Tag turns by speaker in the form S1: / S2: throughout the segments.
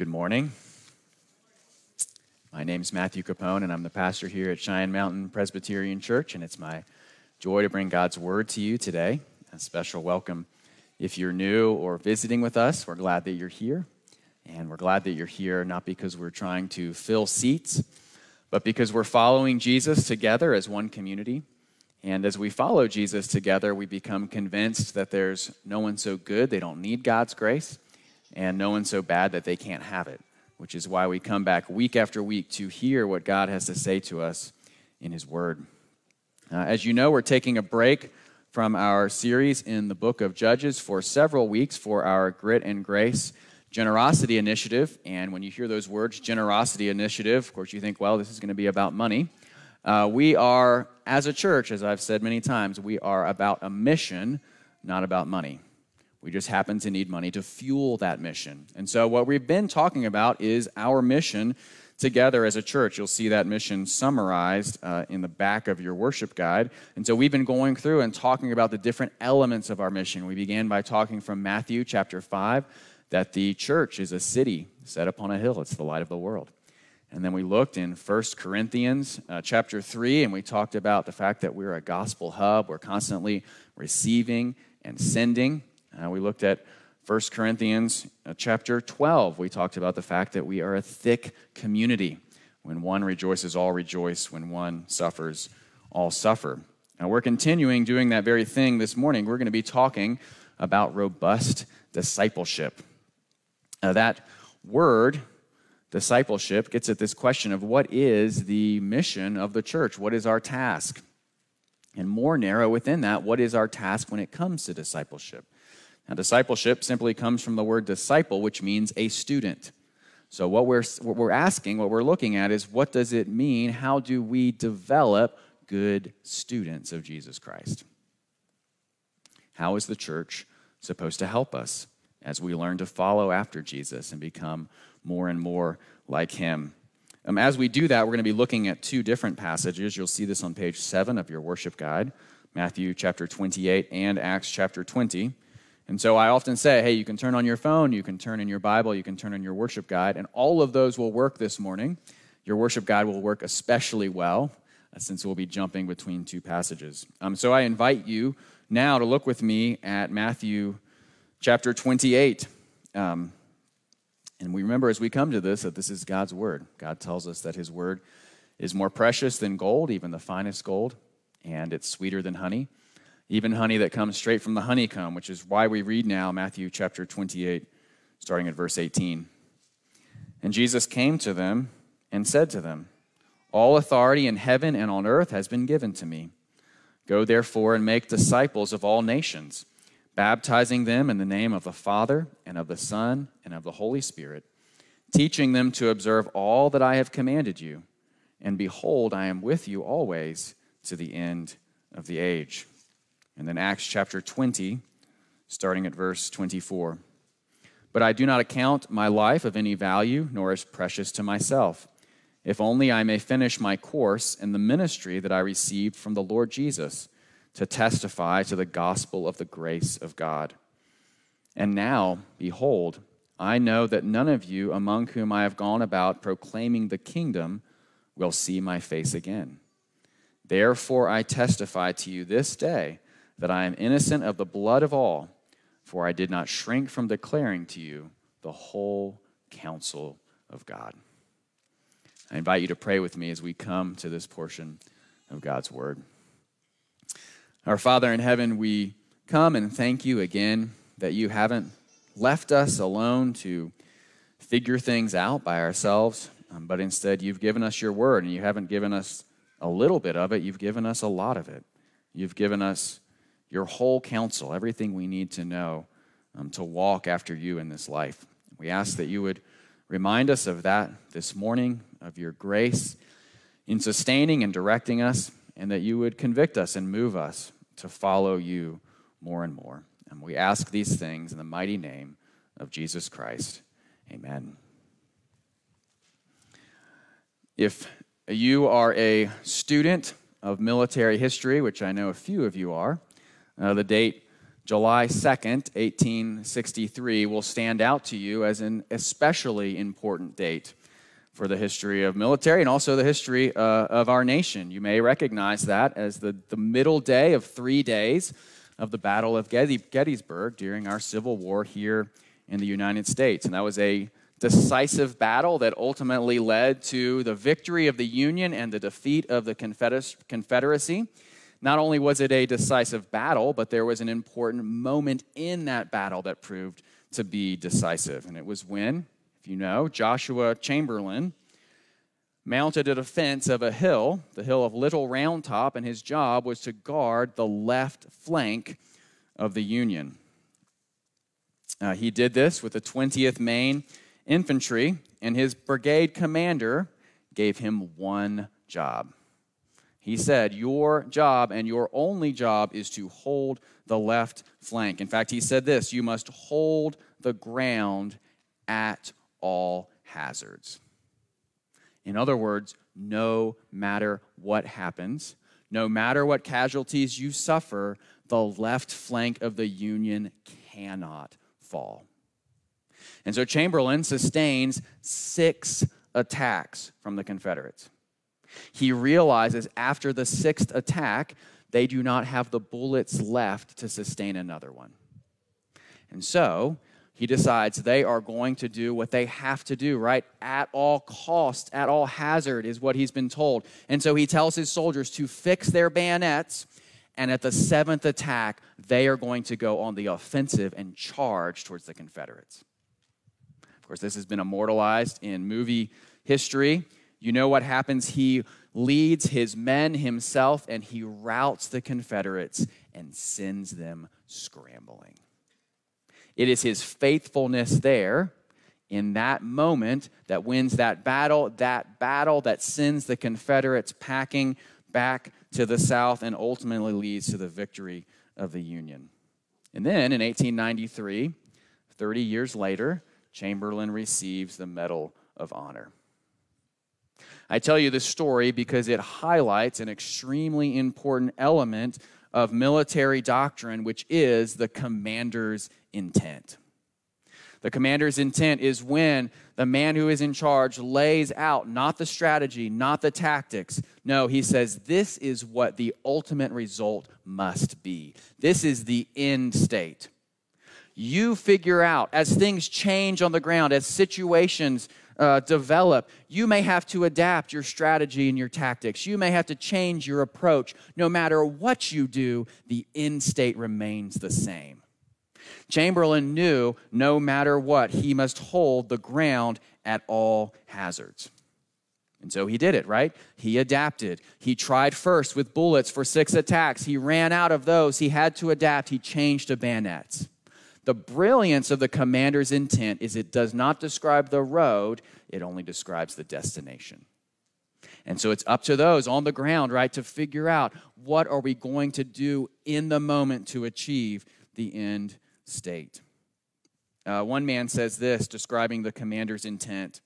S1: Good morning. My name is Matthew Capone, and I'm the pastor here at Cheyenne Mountain Presbyterian Church, and it's my joy to bring God's word to you today. A special welcome if you're new or visiting with us. We're glad that you're here, and we're glad that you're here not because we're trying to fill seats, but because we're following Jesus together as one community. And as we follow Jesus together, we become convinced that there's no one so good they don't need God's grace and no one so bad that they can't have it, which is why we come back week after week to hear what God has to say to us in His Word. Uh, as you know, we're taking a break from our series in the book of Judges for several weeks for our Grit and Grace Generosity Initiative. And when you hear those words, Generosity Initiative, of course, you think, well, this is going to be about money. Uh, we are, as a church, as I've said many times, we are about a mission, not about money. We just happen to need money to fuel that mission. And so, what we've been talking about is our mission together as a church. You'll see that mission summarized uh, in the back of your worship guide. And so, we've been going through and talking about the different elements of our mission. We began by talking from Matthew chapter 5 that the church is a city set upon a hill, it's the light of the world. And then we looked in 1 Corinthians uh, chapter 3, and we talked about the fact that we're a gospel hub. We're constantly receiving and sending. Uh, we looked at 1 Corinthians uh, chapter 12. We talked about the fact that we are a thick community. When one rejoices, all rejoice. When one suffers, all suffer. Now, we're continuing doing that very thing this morning. We're going to be talking about robust discipleship. Now, that word, discipleship, gets at this question of what is the mission of the church? What is our task? And more narrow within that, what is our task when it comes to discipleship? Now, discipleship simply comes from the word disciple, which means a student. So, what we're, what we're asking, what we're looking at is what does it mean? How do we develop good students of Jesus Christ? How is the church supposed to help us as we learn to follow after Jesus and become more and more like him? Um, as we do that, we're going to be looking at two different passages. You'll see this on page 7 of your worship guide Matthew chapter 28 and Acts chapter 20. And so I often say, hey, you can turn on your phone, you can turn in your Bible, you can turn in your worship guide, and all of those will work this morning. Your worship guide will work especially well uh, since we'll be jumping between two passages. Um, so I invite you now to look with me at Matthew chapter 28. Um, and we remember as we come to this that this is God's word. God tells us that his word is more precious than gold, even the finest gold, and it's sweeter than honey even honey that comes straight from the honeycomb, which is why we read now Matthew chapter 28, starting at verse 18. And Jesus came to them and said to them, All authority in heaven and on earth has been given to me. Go therefore and make disciples of all nations, baptizing them in the name of the Father and of the Son and of the Holy Spirit, teaching them to observe all that I have commanded you. And behold, I am with you always to the end of the age. And then Acts chapter 20, starting at verse 24. But I do not account my life of any value, nor as precious to myself, if only I may finish my course in the ministry that I received from the Lord Jesus to testify to the gospel of the grace of God. And now, behold, I know that none of you among whom I have gone about proclaiming the kingdom will see my face again. Therefore, I testify to you this day that I am innocent of the blood of all, for I did not shrink from declaring to you the whole counsel of God. I invite you to pray with me as we come to this portion of God's word. Our Father in heaven, we come and thank you again that you haven't left us alone to figure things out by ourselves, um, but instead you've given us your word, and you haven't given us a little bit of it, you've given us a lot of it. You've given us your whole counsel, everything we need to know um, to walk after you in this life. We ask that you would remind us of that this morning, of your grace in sustaining and directing us, and that you would convict us and move us to follow you more and more. And we ask these things in the mighty name of Jesus Christ. Amen. If you are a student of military history, which I know a few of you are, uh, the date July 2nd, 1863, will stand out to you as an especially important date for the history of military and also the history uh, of our nation. You may recognize that as the, the middle day of three days of the Battle of Gettysburg during our Civil War here in the United States. And that was a decisive battle that ultimately led to the victory of the Union and the defeat of the Confederacy. Not only was it a decisive battle, but there was an important moment in that battle that proved to be decisive. And it was when, if you know, Joshua Chamberlain mounted a defense of a hill, the hill of Little Round Top, and his job was to guard the left flank of the Union. Uh, he did this with the 20th Maine Infantry, and his brigade commander gave him one job he said, Your job and your only job is to hold the left flank. In fact, he said this you must hold the ground at all hazards. In other words, no matter what happens, no matter what casualties you suffer, the left flank of the Union cannot fall. And so Chamberlain sustains six attacks from the Confederates. He realizes after the sixth attack, they do not have the bullets left to sustain another one. And so he decides they are going to do what they have to do, right? At all cost, at all hazard, is what he's been told. And so he tells his soldiers to fix their bayonets. And at the seventh attack, they are going to go on the offensive and charge towards the Confederates. Of course, this has been immortalized in movie history. You know what happens? He leads his men himself and he routs the Confederates and sends them scrambling. It is his faithfulness there in that moment that wins that battle, that battle that sends the Confederates packing back to the South and ultimately leads to the victory of the Union. And then in 1893, 30 years later, Chamberlain receives the Medal of Honor. I tell you this story because it highlights an extremely important element of military doctrine, which is the commander's intent. The commander's intent is when the man who is in charge lays out not the strategy, not the tactics. No, he says, This is what the ultimate result must be. This is the end state. You figure out as things change on the ground, as situations uh, develop, you may have to adapt your strategy and your tactics. You may have to change your approach. No matter what you do, the end state remains the same. Chamberlain knew no matter what, he must hold the ground at all hazards. And so he did it, right? He adapted. He tried first with bullets for six attacks. He ran out of those. He had to adapt. He changed to bayonets. The brilliance of the commander's intent is it does not describe the road, it only describes the destination. And so it's up to those on the ground, right, to figure out what are we going to do in the moment to achieve the end state. Uh, one man says this, describing the commander's intent.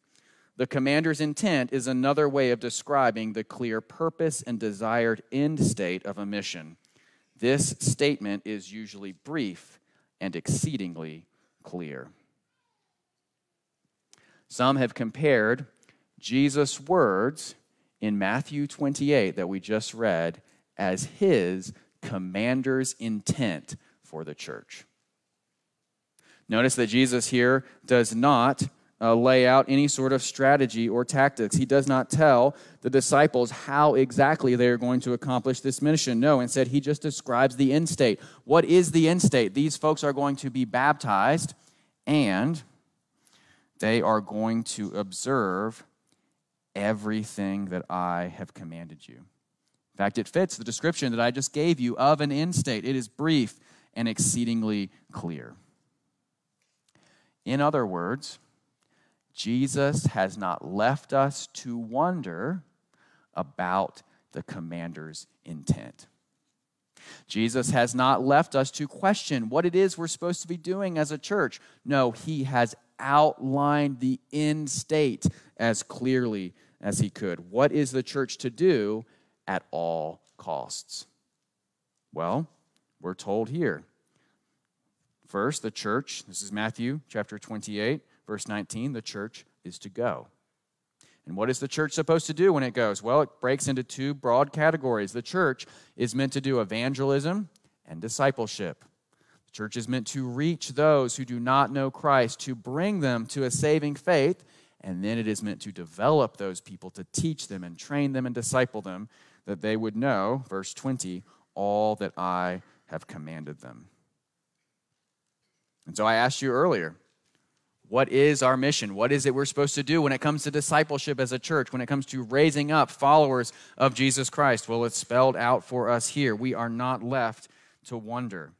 S1: The commander's intent is another way of describing the clear purpose and desired end state of a mission. This statement is usually brief and exceedingly clear. Some have compared Jesus' words in Matthew 28 that we just read as his commander's intent for the church. Notice that Jesus here does not uh, lay out any sort of strategy or tactics. He does not tell the disciples how exactly they are going to accomplish this mission. No, instead, he just describes the end state. What is the end state? These folks are going to be baptized and they are going to observe everything that I have commanded you. In fact, it fits the description that I just gave you of an end state. It is brief and exceedingly clear. In other words, Jesus has not left us to wonder about the commander's intent. Jesus has not left us to question what it is we're supposed to be doing as a church. No, he has outlined the end state as clearly as he could. What is the church to do at all costs? Well, we're told here First, the church, this is Matthew chapter 28, verse 19, the church is to go. And what is the church supposed to do when it goes? Well, it breaks into two broad categories. The church is meant to do evangelism and discipleship. The church is meant to reach those who do not know Christ, to bring them to a saving faith, and then it is meant to develop those people, to teach them and train them and disciple them, that they would know, verse 20, all that I have commanded them. And so I asked you earlier, what is our mission? What is it we're supposed to do when it comes to discipleship as a church, when it comes to raising up followers of Jesus Christ? Well, it's spelled out for us here. We are not left to wonder.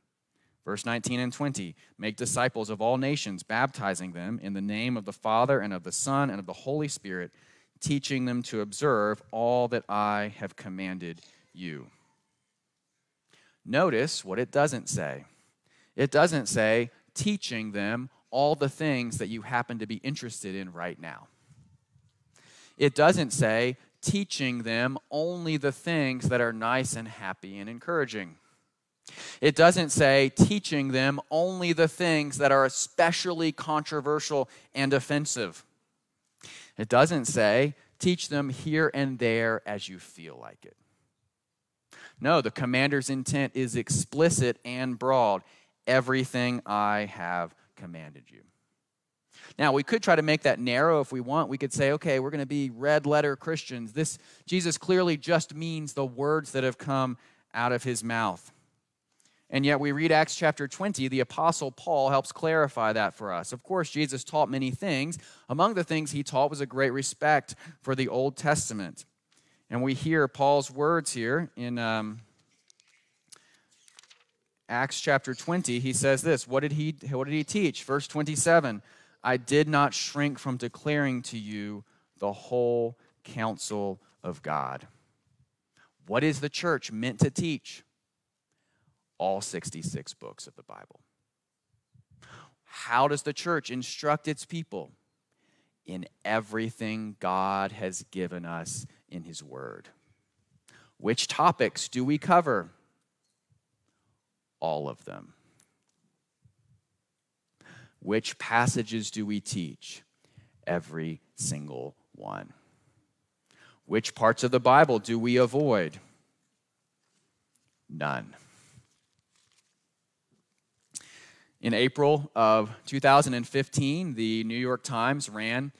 S1: Verse 19 and 20 Make disciples of all nations, baptizing them in the name of the Father and of the Son and of the Holy Spirit, teaching them to observe all that I have commanded you. Notice what it doesn't say. It doesn't say, teaching them all the things that you happen to be interested in right now. It doesn't say teaching them only the things that are nice and happy and encouraging. It doesn't say teaching them only the things that are especially controversial and offensive. It doesn't say teach them here and there as you feel like it. No, the commander's intent is explicit and broad. Everything I have commanded you. Now, we could try to make that narrow if we want. We could say, okay, we're going to be red letter Christians. This Jesus clearly just means the words that have come out of his mouth. And yet we read Acts chapter 20, the apostle Paul helps clarify that for us. Of course, Jesus taught many things. Among the things he taught was a great respect for the Old Testament. And we hear Paul's words here in um, Acts chapter 20, he says this. What did he, what did he teach? Verse 27 I did not shrink from declaring to you the whole counsel of God. What is the church meant to teach? All 66 books of the Bible. How does the church instruct its people? In everything God has given us in His Word. Which topics do we cover? All of them. Which passages do we teach? Every single one. Which parts of the Bible do we avoid? None. In April of 2015, the New York Times ran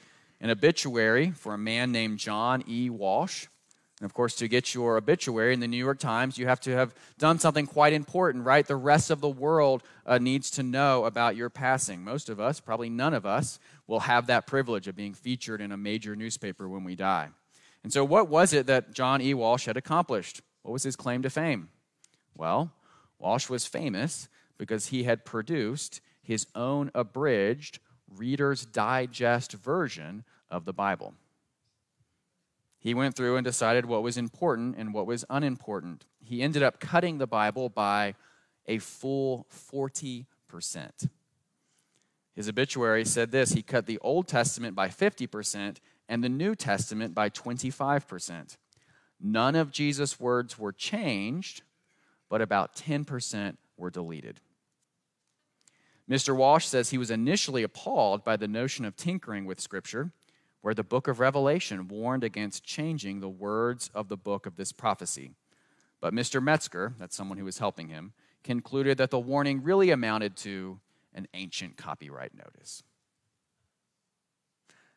S1: an obituary for a man named John E. Walsh. And of course, to get your obituary in the New York Times, you have to have done something quite important, right? The rest of the world uh, needs to know about your passing. Most of us, probably none of us, will have that privilege of being featured in a major newspaper when we die. And so, what was it that John E. Walsh had accomplished? What was his claim to fame? Well, Walsh was famous because he had produced his own abridged Reader's Digest version of the Bible. He went through and decided what was important and what was unimportant. He ended up cutting the Bible by a full 40%. His obituary said this He cut the Old Testament by 50% and the New Testament by 25%. None of Jesus' words were changed, but about 10% were deleted. Mr. Walsh says he was initially appalled by the notion of tinkering with Scripture where the book of Revelation warned against changing the words of the book of this prophecy. But Mr. Metzger, that's someone who was helping him, concluded that the warning really amounted to an ancient copyright notice.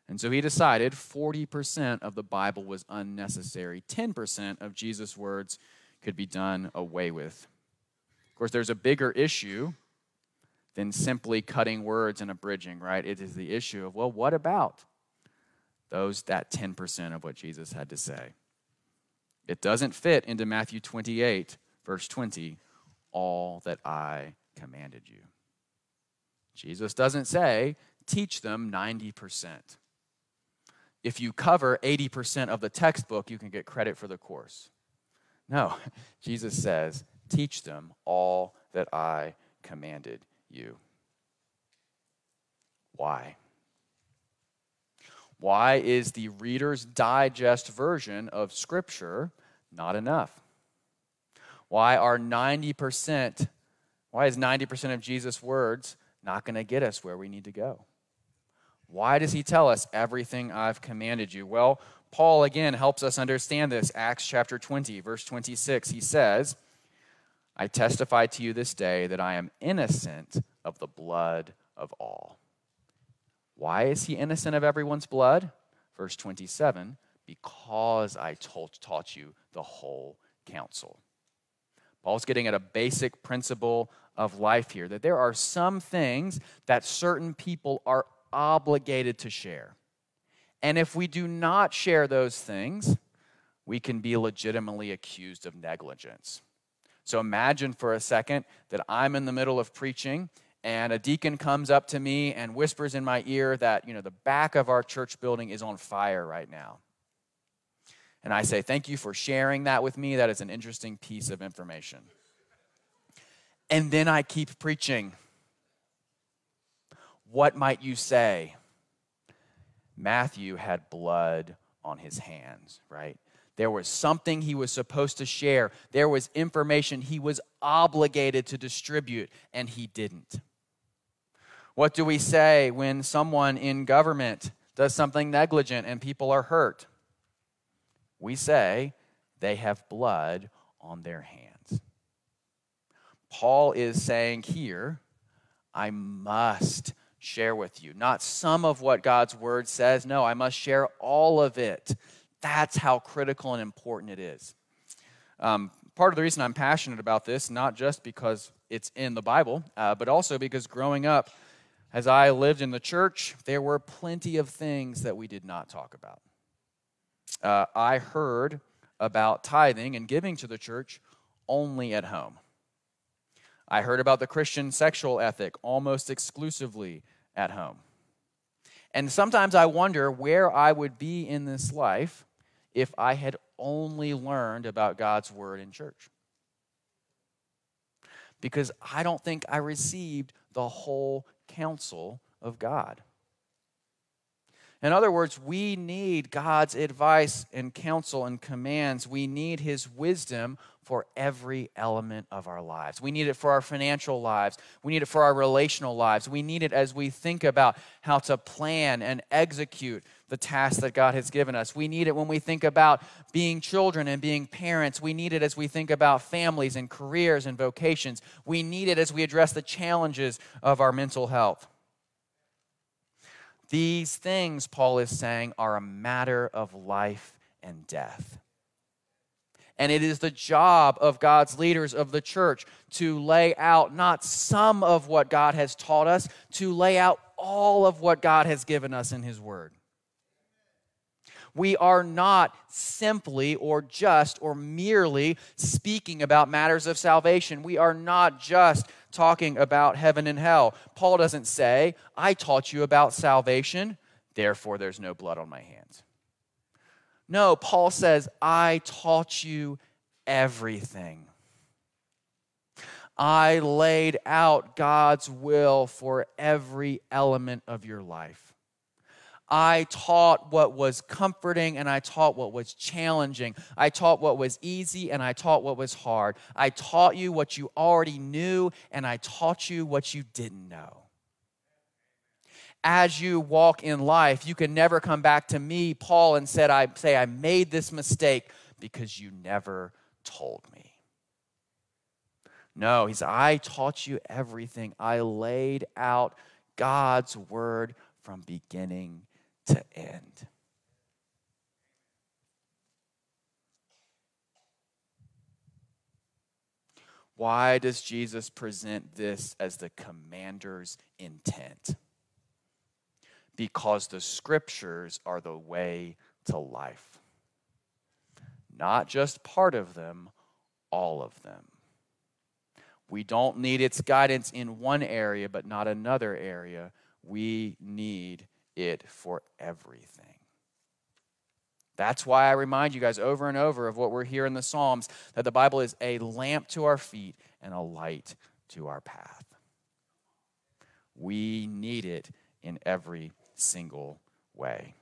S1: And so he decided 40% of the Bible was unnecessary, 10% of Jesus' words could be done away with. Of course, there's a bigger issue than simply cutting words and abridging, right? It is the issue of, well, what about those that 10% of what Jesus had to say. It doesn't fit into Matthew 28, verse 20, all that I commanded you. Jesus doesn't say, teach them 90%. If you cover 80% of the textbook, you can get credit for the course. No, Jesus says, teach them all that I commanded you. Why? Why is the Reader's Digest version of Scripture not enough? Why are 90%, why is 90% of Jesus' words not going to get us where we need to go? Why does he tell us everything I've commanded you? Well, Paul again helps us understand this. Acts chapter 20, verse 26, he says, I testify to you this day that I am innocent of the blood of all. Why is he innocent of everyone's blood? Verse 27 because I told, taught you the whole counsel. Paul's getting at a basic principle of life here that there are some things that certain people are obligated to share. And if we do not share those things, we can be legitimately accused of negligence. So imagine for a second that I'm in the middle of preaching and a deacon comes up to me and whispers in my ear that, you know, the back of our church building is on fire right now. And I say, Thank you for sharing that with me. That is an interesting piece of information. And then I keep preaching. What might you say? Matthew had blood on his hands, right? There was something he was supposed to share. There was information he was obligated to distribute, and he didn't. What do we say when someone in government does something negligent and people are hurt? We say they have blood on their hands. Paul is saying here, I must share with you. Not some of what God's word says. No, I must share all of it. That's how critical and important it is. Um, part of the reason I'm passionate about this, not just because it's in the Bible, uh, but also because growing up, as I lived in the church, there were plenty of things that we did not talk about. Uh, I heard about tithing and giving to the church only at home. I heard about the Christian sexual ethic almost exclusively at home. And sometimes I wonder where I would be in this life if I had only learned about God's word in church. Because I don't think I received the whole counsel of God. In other words, we need God's advice and counsel and commands. We need His wisdom for every element of our lives. We need it for our financial lives. We need it for our relational lives. We need it as we think about how to plan and execute the tasks that God has given us. We need it when we think about being children and being parents. We need it as we think about families and careers and vocations. We need it as we address the challenges of our mental health. These things, Paul is saying, are a matter of life and death. And it is the job of God's leaders of the church to lay out not some of what God has taught us, to lay out all of what God has given us in His Word. We are not simply or just or merely speaking about matters of salvation. We are not just talking about heaven and hell. Paul doesn't say, I taught you about salvation, therefore there's no blood on my hands. No, Paul says, I taught you everything. I laid out God's will for every element of your life. I taught what was comforting and I taught what was challenging. I taught what was easy and I taught what was hard. I taught you what you already knew and I taught you what you didn't know. As you walk in life, you can never come back to me, Paul, and said, I say I made this mistake because you never told me. No, he said, I taught you everything. I laid out God's word from beginning to end. Why does Jesus present this as the commander's intent? Because the scriptures are the way to life. Not just part of them, all of them. We don't need its guidance in one area, but not another area. We need it for everything. That's why I remind you guys over and over of what we're here in the Psalms that the Bible is a lamp to our feet and a light to our path. We need it in every single way.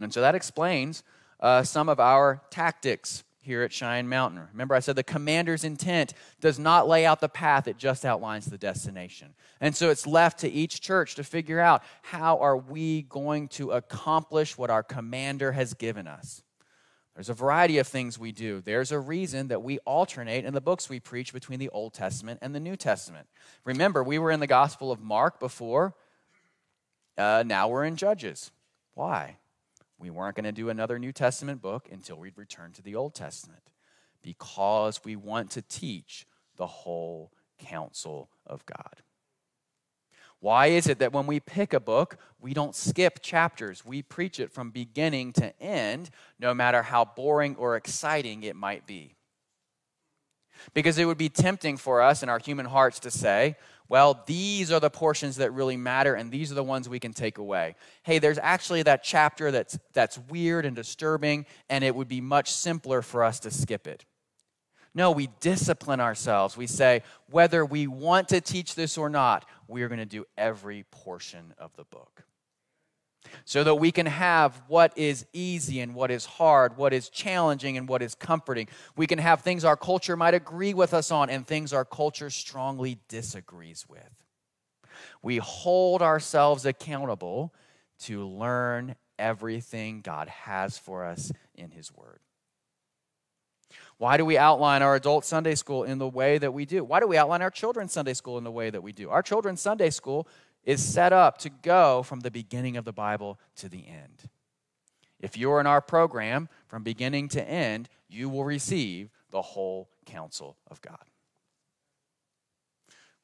S1: And so that explains uh, some of our tactics here at Cheyenne Mountain. Remember, I said the commander's intent does not lay out the path, it just outlines the destination. And so it's left to each church to figure out how are we going to accomplish what our commander has given us. There's a variety of things we do. There's a reason that we alternate in the books we preach between the Old Testament and the New Testament. Remember, we were in the Gospel of Mark before, uh, now we're in Judges. Why? We weren't going to do another New Testament book until we'd return to the Old Testament because we want to teach the whole counsel of God. Why is it that when we pick a book, we don't skip chapters? We preach it from beginning to end, no matter how boring or exciting it might be. Because it would be tempting for us in our human hearts to say, well, these are the portions that really matter, and these are the ones we can take away. Hey, there's actually that chapter that's, that's weird and disturbing, and it would be much simpler for us to skip it. No, we discipline ourselves. We say, whether we want to teach this or not, we are going to do every portion of the book. So that we can have what is easy and what is hard, what is challenging and what is comforting. We can have things our culture might agree with us on and things our culture strongly disagrees with. We hold ourselves accountable to learn everything God has for us in His Word. Why do we outline our adult Sunday school in the way that we do? Why do we outline our children's Sunday school in the way that we do? Our children's Sunday school is set up to go from the beginning of the Bible to the end. If you're in our program from beginning to end, you will receive the whole counsel of God.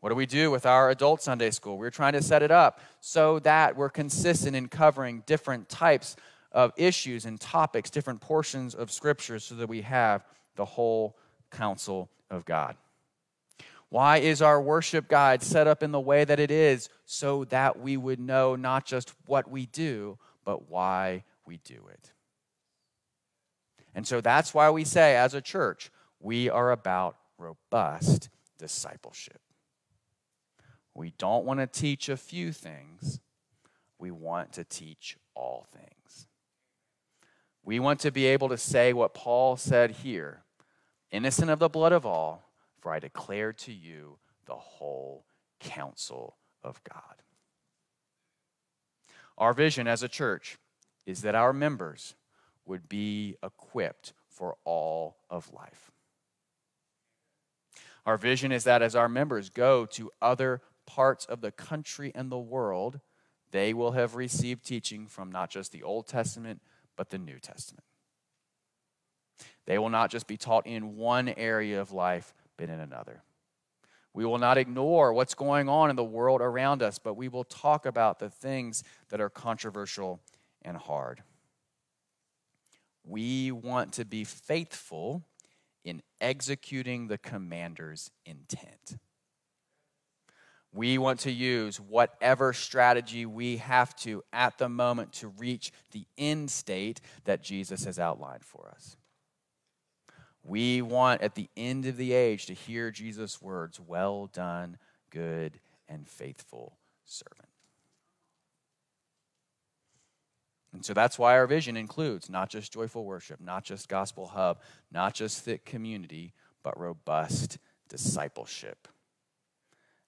S1: What do we do with our adult Sunday school? We're trying to set it up so that we're consistent in covering different types of issues and topics, different portions of Scripture, so that we have the whole counsel of God. Why is our worship guide set up in the way that it is? So that we would know not just what we do, but why we do it. And so that's why we say, as a church, we are about robust discipleship. We don't want to teach a few things, we want to teach all things. We want to be able to say what Paul said here innocent of the blood of all, for I declare to you the whole counsel of God. Our vision as a church is that our members would be equipped for all of life. Our vision is that as our members go to other parts of the country and the world, they will have received teaching from not just the Old Testament, but the New Testament. They will not just be taught in one area of life, but in another. We will not ignore what's going on in the world around us, but we will talk about the things that are controversial and hard. We want to be faithful in executing the commander's intent. We want to use whatever strategy we have to at the moment to reach the end state that Jesus has outlined for us. We want at the end of the age to hear Jesus' words Well done, good and faithful servant. And so that's why our vision includes not just joyful worship, not just gospel hub, not just thick community, but robust discipleship.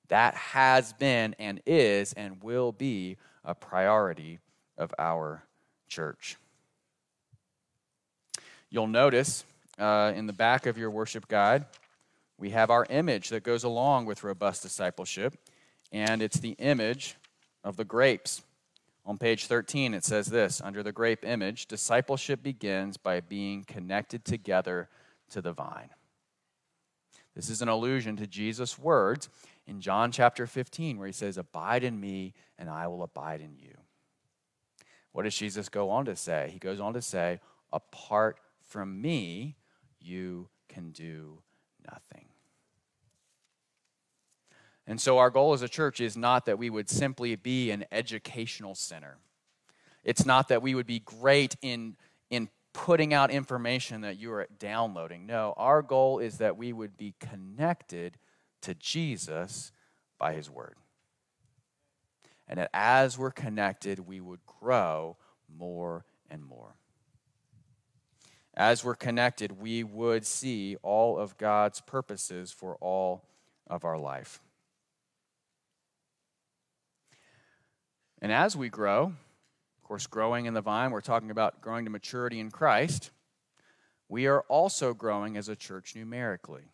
S1: That has been and is and will be a priority of our church. You'll notice uh, in the back of your worship guide, we have our image that goes along with robust discipleship, and it's the image of the grapes. On page 13, it says this under the grape image discipleship begins by being connected together to the vine. This is an allusion to Jesus' words in John chapter 15, where he says, Abide in me, and I will abide in you. What does Jesus go on to say? He goes on to say, Apart from me, you can do nothing. And so, our goal as a church is not that we would simply be an educational center. It's not that we would be great in, in putting out information that you are downloading. No, our goal is that we would be connected to Jesus by his word. And that as we're connected, we would grow more and more. As we're connected, we would see all of God's purposes for all of our life. And as we grow, of course, growing in the vine, we're talking about growing to maturity in Christ. We are also growing as a church numerically.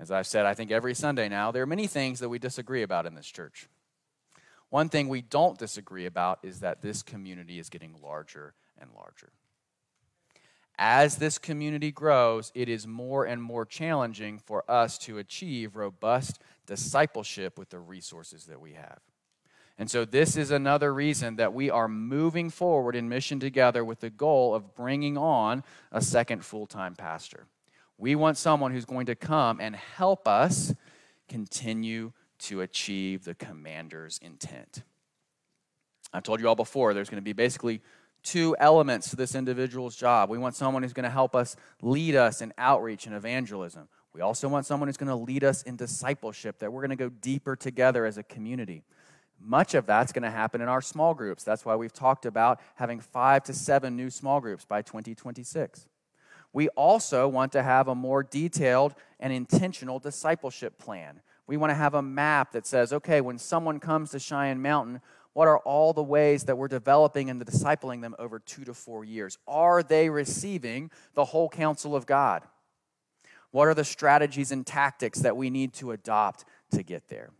S1: As I've said, I think every Sunday now, there are many things that we disagree about in this church. One thing we don't disagree about is that this community is getting larger and larger. As this community grows, it is more and more challenging for us to achieve robust discipleship with the resources that we have. And so, this is another reason that we are moving forward in mission together with the goal of bringing on a second full time pastor. We want someone who's going to come and help us continue to achieve the commander's intent. I've told you all before, there's going to be basically two elements to this individual's job. We want someone who's going to help us lead us in outreach and evangelism. We also want someone who's going to lead us in discipleship, that we're going to go deeper together as a community. Much of that's going to happen in our small groups. That's why we've talked about having five to seven new small groups by 2026. We also want to have a more detailed and intentional discipleship plan. We want to have a map that says, okay, when someone comes to Cheyenne Mountain, what are all the ways that we're developing and the discipling them over two to four years? Are they receiving the whole counsel of God? What are the strategies and tactics that we need to adopt to get there?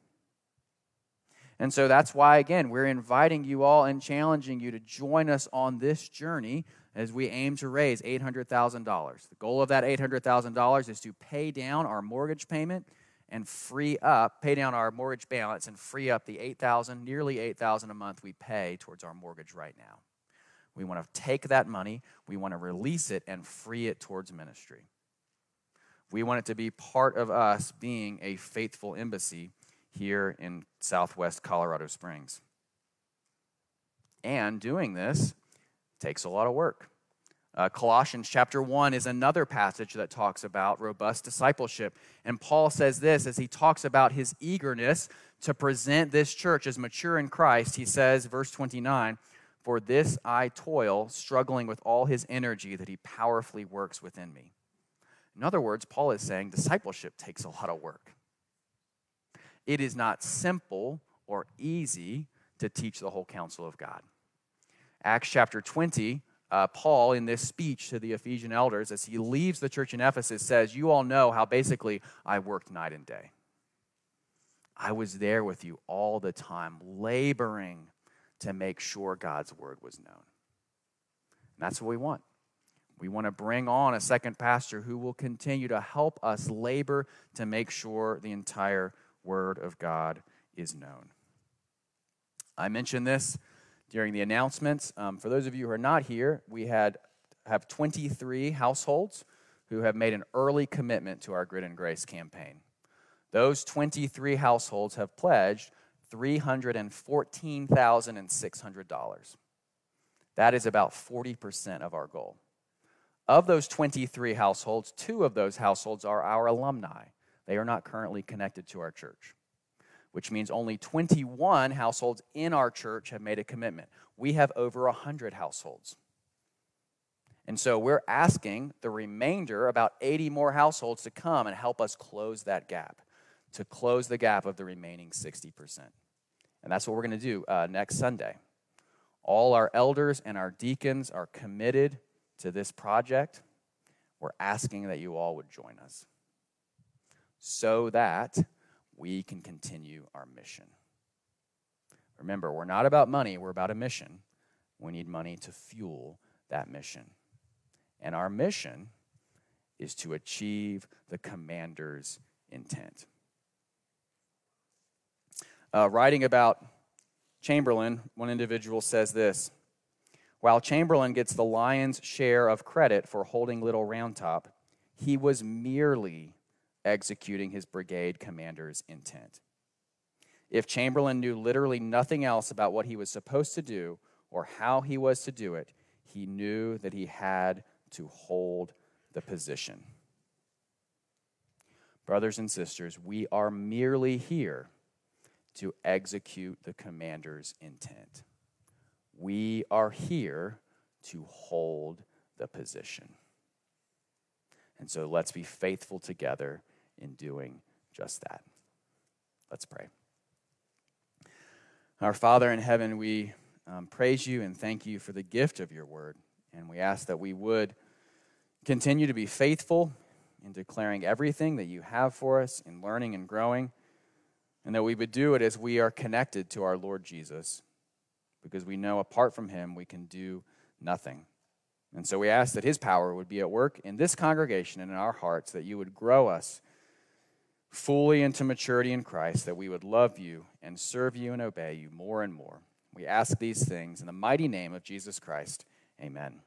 S1: And so that's why, again, we're inviting you all and challenging you to join us on this journey as we aim to raise $800,000. The goal of that $800,000 is to pay down our mortgage payment and free up, pay down our mortgage balance and free up the 8000 nearly 8000 a month we pay towards our mortgage right now. We want to take that money, we want to release it and free it towards ministry. We want it to be part of us being a faithful embassy here in southwest Colorado Springs. And doing this takes a lot of work. Uh, Colossians chapter 1 is another passage that talks about robust discipleship. And Paul says this as he talks about his eagerness to present this church as mature in Christ. He says, verse 29, For this I toil, struggling with all his energy that he powerfully works within me. In other words, Paul is saying discipleship takes a lot of work. It is not simple or easy to teach the whole counsel of God. Acts chapter 20, uh, Paul, in this speech to the Ephesian elders, as he leaves the church in Ephesus, says, You all know how basically I worked night and day. I was there with you all the time, laboring to make sure God's word was known. And that's what we want. We want to bring on a second pastor who will continue to help us labor to make sure the entire word of God is known. I mentioned this during the announcements. Um, for those of you who are not here, we had have 23 households who have made an early commitment to our Grit and Grace campaign. Those 23 households have pledged $314,600. That is about 40% of our goal. Of those 23 households, two of those households are our alumni. They are not currently connected to our church, which means only 21 households in our church have made a commitment. We have over 100 households. And so we're asking the remainder, about 80 more households, to come and help us close that gap, to close the gap of the remaining 60%. And that's what we're going to do uh, next Sunday. All our elders and our deacons are committed to this project. We're asking that you all would join us so that we can continue our mission. Remember, we're not about money, we're about a mission. We need money to fuel that mission. And our mission is to achieve the commander's intent. Uh, writing about Chamberlain, one individual says this While Chamberlain gets the lion's share of credit for holding Little Round Top, he was merely executing his brigade commander's intent. If Chamberlain knew literally nothing else about what he was supposed to do or how he was to do it, he knew that he had to hold the position. Brothers and sisters, we are merely here to execute the commander's intent. We are here to hold the position. And so let's be faithful together in doing just that. Let's pray. Our Father in heaven, we um, praise you and thank you for the gift of your word. And we ask that we would continue to be faithful in declaring everything that you have for us, in learning and growing, and that we would do it as we are connected to our Lord Jesus, because we know apart from him we can do nothing. And so we ask that his power would be at work in this congregation and in our hearts, that you would grow us fully into maturity in Christ, that we would love you and serve you and obey you more and more. We ask these things in the mighty name of Jesus Christ. Amen.